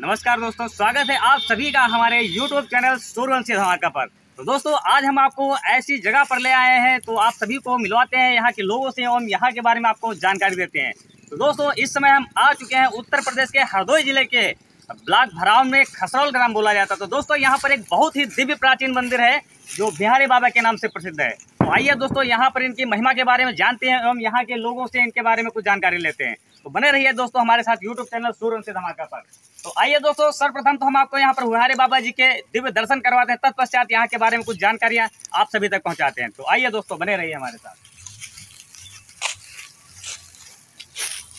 नमस्कार दोस्तों, स्वागत है आप सभी का हमारे YouTube चैनल सूर्यवंशी धमाका पर। तो दोस्तों, आज हम आपको ऐसी जगह पर ले आए हैं तो आप सभी को मिलवाते हैं यहाँ के लोगों से और यहाँ के बारे में आपको जानकारी देते हैं। तो दोस्तों, इस समय हम आ चुके हैं उत्तर प्रदेश के हरदोई ज़िले के ब्लॉक भराव में खसरौल ग्राम बोला जाता तो दोस्तों, यहाँ पर एक बहुत ही दिव्य प्राचीन मंदिर है, जो बिहारी बाबा के नाम से प्रसिद्ध है। तो आइए दोस्तों, यहाँ पर इनकी महिमा के बारे में जानते हैं एवं यहाँ के लोगों से इनके बारे में कुछ जानकारी लेते हैं। तो बने रहिए दोस्तों, हमारे साथ यूट्यूब चैनल सूर्य से धमाका पर। तो आइए दोस्तों, सर्वप्रथम तो हम आपको यहाँ पर हुहारे बाबा जी के दिव्य दर्शन करवाते हैं। तत्पश्चात यहाँ के बारे में कुछ जानकारियाँ आप सभी तक पहुँचाते हैं। तो आइए दोस्तों, बने रहिए हमारे साथ।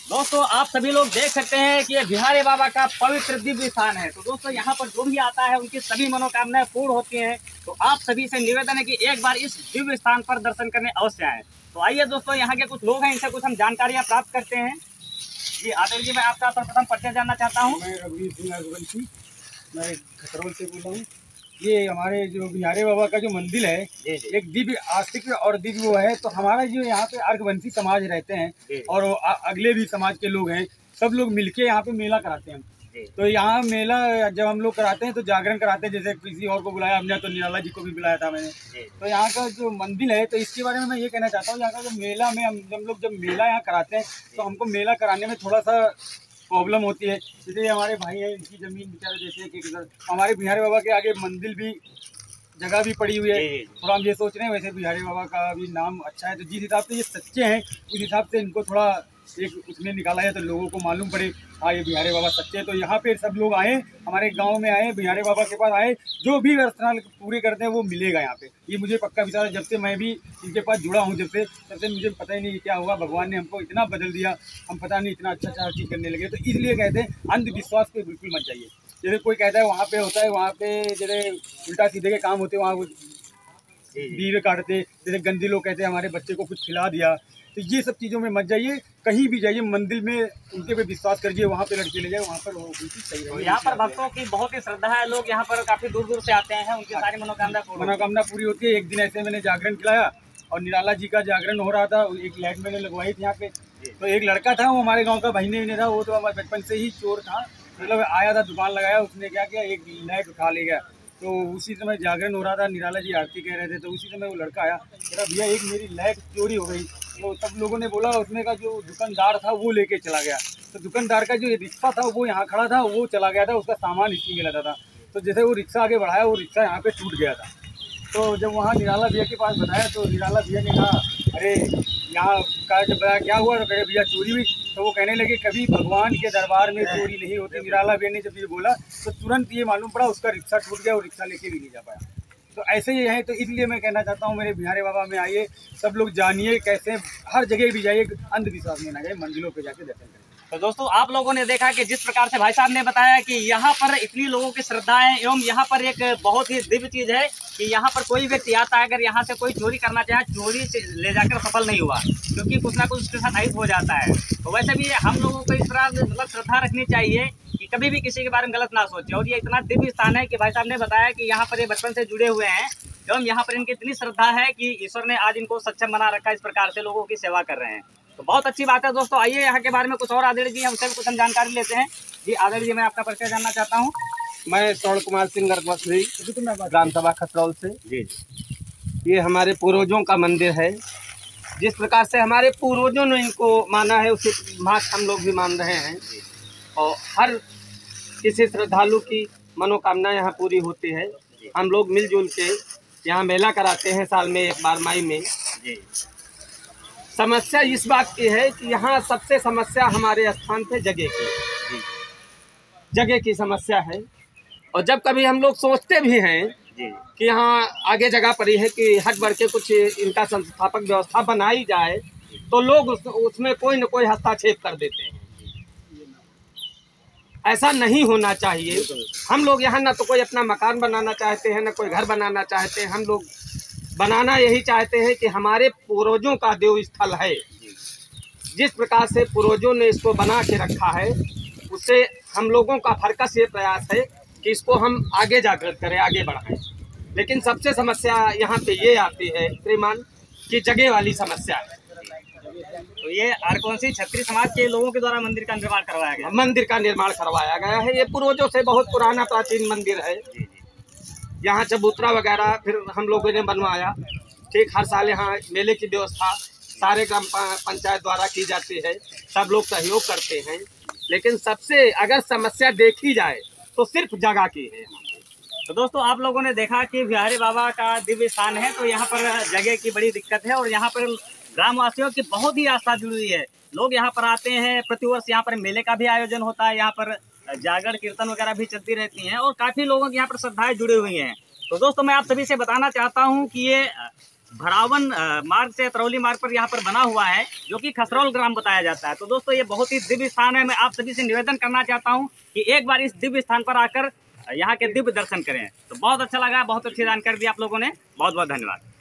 दोस्तों, आप सभी लोग देख सकते हैं कि ये बिहारी बाबा का पवित्र दिव्य स्थान है। तो दोस्तों, यहाँ पर जो भी आता है, उनकी सभी मनोकामनाएँ पूर्ण होती हैं। तो आप सभी से निवेदन है कि एक बार इस दिव्य स्थान पर दर्शन करने अवश्य आए। तो आइए दोस्तों, यहाँ के कुछ लोग हैं, इनसे कुछ हम जानकारियाँ प्राप्त करते हैं। जी आदिल जी मैं आपका सर्वप्रथम परिचय जानना चाहता हूँ। मैं रघुवीर सिंह रघुवंशी मैं खतरौल से बोल रहा हूँ। ये हमारे जो बिहारे बाबा का जो मंदिर है जी जी। एक दिव्य आस्तिक और दिव्य वो है तो हमारा जो यहाँ पे अर्घवंशी समाज रहते हैं और अगले भी समाज के लोग हैं सब लोग मिलके यहाँ पे मेला कराते हैं। तो यहाँ मेला जब हम लोग कराते हैं तो जागरण कराते हैं जैसे किसी और को बुलाया हमने तो निराला जी को भी बुलाया था मैंने। तो यहाँ का जो मंदिर है तो इसके बारे में मैं ये कहना चाहता हूँ यहाँ का जो मेला में हम हम लोग जब मेला यहाँ कराते हैं तो हमको मेला कराने में थोड़ा सा प्रॉब्लम होती है। जैसे हमारे भाई हैं इनकी ज़मीन बेचारे जैसे कि हमारे बिहारी बाबा के आगे मंदिर भी जगह भी पड़ी हुई है। थोड़ा हम ये सोच रहे हैं वैसे बिहारी बाबा का भी नाम अच्छा है तो जिस हिसाब से ये सच्चे हैं उस हिसाब से इनको थोड़ा एक उसने निकाला है तो लोगों को मालूम पड़े हाँ ये बिहारी बाबा सच्चे तो यहाँ पे सब लोग आए हमारे गाँव में आए बिहारी बाबा के पास आए जो भी व्यवस्था पूरे करते हैं वो मिलेगा यहाँ पे। ये मुझे पक्का विचार है जब से मैं भी इनके पास जुड़ा हूँ जब से तब से मुझे पता ही नहीं क्या हुआ। भगवान ने हमको इतना बदल दिया हम पता नहीं इतना अच्छा अच्छा चीज़ करने लगे। तो इसलिए कहते हैं अंधविश्वास पर बिल्कुल मत जाइए। जैसे कोई कहता है वहाँ पे होता है वहाँ पे जैसे उल्टा सीधे के काम होते हैं वहाँ वो जी जी। काटते जैसे गंदी लोग कहते हैं हमारे बच्चे को कुछ खिला दिया तो ये सब चीज़ों में मत जाइए कहीं भी जाइए मंदिर में उनके पे विश्वास करिए वहाँ पे लड़के ले जाए वहाँ पर सही रहेगा। यहाँ पर भक्तों की बहुत ही श्रद्धा है लोग यहाँ पर काफ़ी दूर दूर से आते हैं उनकी सारी मनोकामना मनोकामना पूरी होती है। एक दिन ऐसे मैंने जागरण खिलाया और निराला जी का जागरण हो रहा था एक लाइट मैंने लगवाई थी यहाँ पे। तो एक लड़का था वो हमारे गाँव का भाई नहीं था वो तो हमारे बचपन से ही चोर था। मतलब आया था दुकान लगाया उसने क्या किया एक लाइट उठा ले गया। तो उसी समय जागरण हो रहा था निराला जी आरती कह रहे थे तो उसी समय वो लड़का आया बोला भैया एक मेरी लाइट चोरी हो गई। तो सब लोगों ने बोला, उसने का जो दुकानदार था वो लेके चला गया। तो दुकानदार का जो रिक्शा था, वो यहाँ खड़ा था, वो चला गया था, उसका सामान इसी में लगा था। तो जैसे वो रिक्शा आगे बढ़ाया, वो रिक्शा यहाँ पे टूट गया था। तो जब वहाँ निराला भैया के पास बताया तो निराला भैया ने कहा, अरे, यहाँ का जब क्या हुआ? तो कहे, भैया, चोरी हुई। तो वो कहने लगे, कभी भगवान के दरबार में चोरी नहीं होती। निराला भैया ने जब ये बोला तो तुरंत ये मालूम पड़ा, उसका रिक्शा टूट गया और रिक्शा लेके भी नहीं जा पाया। तो ऐसे ही है तो इसलिए मैं कहना चाहता हूँ, मेरे बिहारी बाबा में आइए, सब लोग जानिए कैसे हर जगह भी जाइए, अंधविश्वास में ना जाए मंदिरों पे जाके दर्शन करें तो दोस्तों, आप लोगों ने देखा कि जिस प्रकार से भाई साहब ने बताया कि यहाँ पर इतनी लोगों की श्रद्धाएँ एवं यहाँ पर एक बहुत ही दिव्य चीज़ है कि यहाँ पर कोई व्यक्ति आता है, अगर यहाँ से कोई चोरी करना चाहे, चोरी ले जाकर सफल नहीं हुआ, क्योंकि कुछ ना कुछ उसके साथ हो जाता है। तो वैसे भी हम लोगों को इस तरह मतलब श्रद्धा रखनी चाहिए कभी भी किसी के बारे में गलत ना सोचे। और ये इतना दिव्य स्थान है कि भाई साहब ने बताया कि यहाँ पर ये बचपन से जुड़े हुए हैं एवं यहाँ पर इनकी इतनी श्रद्धा है कि ईश्वर ने आज इनको सक्षम बना रखा है इस प्रकार से लोगों की सेवा कर रहे हैं। तो बहुत अच्छी बात है दोस्तों आइए यहाँ के बारे में कुछ और आदिल जी हमसे भी कुछ हम जानकारी लेते हैं। जी आदिल जी मैं आपका परिचय जानना चाहता हूँ। मैं स्वर्ण कुमार सिंह गर्भश्री तो ग्राम सभा खसरौल से। जी। ये हमारे पूर्वजों का मंदिर है। जिस प्रकार से हमारे पूर्वजों ने इनको माना है उसी भाग हम लोग भी मान रहे हैं। और हर किसी श्रद्धालु की मनोकामना यहाँ पूरी होती है। हम लोग मिलजुल के यहाँ मेला कराते हैं साल में एक बार मई में। जी। समस्या इस बात की है कि यहाँ सबसे समस्या हमारे स्थान पे जगह की। जगह की समस्या है। और जब कभी हम लोग सोचते भी हैं जी। कि यहाँ आगे जगह पड़ी है कि हट बढ़ के कुछ इनका संस्थापक व्यवस्था बनाई जाए तो लोग उस, उसमें कोई न कोई हस्ताक्षेप कर देते हैं। ऐसा नहीं होना चाहिए। हम लोग यहाँ ना तो कोई अपना मकान बनाना चाहते हैं ना कोई घर बनाना चाहते हैं। हम लोग बनाना यही चाहते हैं कि हमारे पूर्वजों का देव स्थल है। जिस प्रकार से पूर्वजों ने इसको बना के रखा है उससे हम लोगों का फरकस ये प्रयास है कि इसको हम आगे जागृत करें आगे बढ़ाएँ। लेकिन सबसे समस्या यहाँ पे ये आती है श्रीमान कि जगह वाली समस्या है। तो ये आरकौंसी छत्री समाज के लोगों के द्वारा मंदिर का निर्माण करवाया गया? मंदिर का निर्माण करवाया गया है। ये पूर्वजों से बहुत पुराना प्राचीन मंदिर है। यहाँ चबूतरा वगैरह फिर हम लोगों ने बनवाया। ठीक हर साल यहाँ मेले की व्यवस्था सारे ग्राम पंचायत द्वारा की जाती है। सब लोग सहयोग करते हैं। लेकिन सबसे अगर समस्या देखी जाए तो सिर्फ़ जगह की है। तो दोस्तों आप लोगों ने देखा कि बिहारी बाबा का दिव्य स्थान है तो यहाँ पर जगह की बड़ी दिक्कत है और यहाँ पर ग्रामवासियों की बहुत ही आस्था जुड़ी हुई है। लोग यहाँ पर आते हैं, प्रतिवर्ष यहाँ पर मेले का भी आयोजन होता है, यहाँ पर जागरण कीर्तन वगैरह भी चलती रहती हैं और काफ़ी लोगों की यहाँ पर श्रद्धाएँ जुड़ी हुई हैं। तो दोस्तों, मैं आप सभी से बताना चाहता हूँ कि ये भरावन मार्ग से तरौली मार्ग पर यहाँ पर बना हुआ है, जो कि खसरौल ग्राम बताया जाता है। तो दोस्तों, ये बहुत ही दिव्य स्थान है। मैं आप सभी से निवेदन करना चाहता हूँ कि एक बार इस दिव्य स्थान पर आकर यहाँ के दिव्य दर्शन करें। तो बहुत अच्छा लगा, बहुत अच्छी जानकारी दी आप लोगों ने। बहुत बहुत धन्यवाद।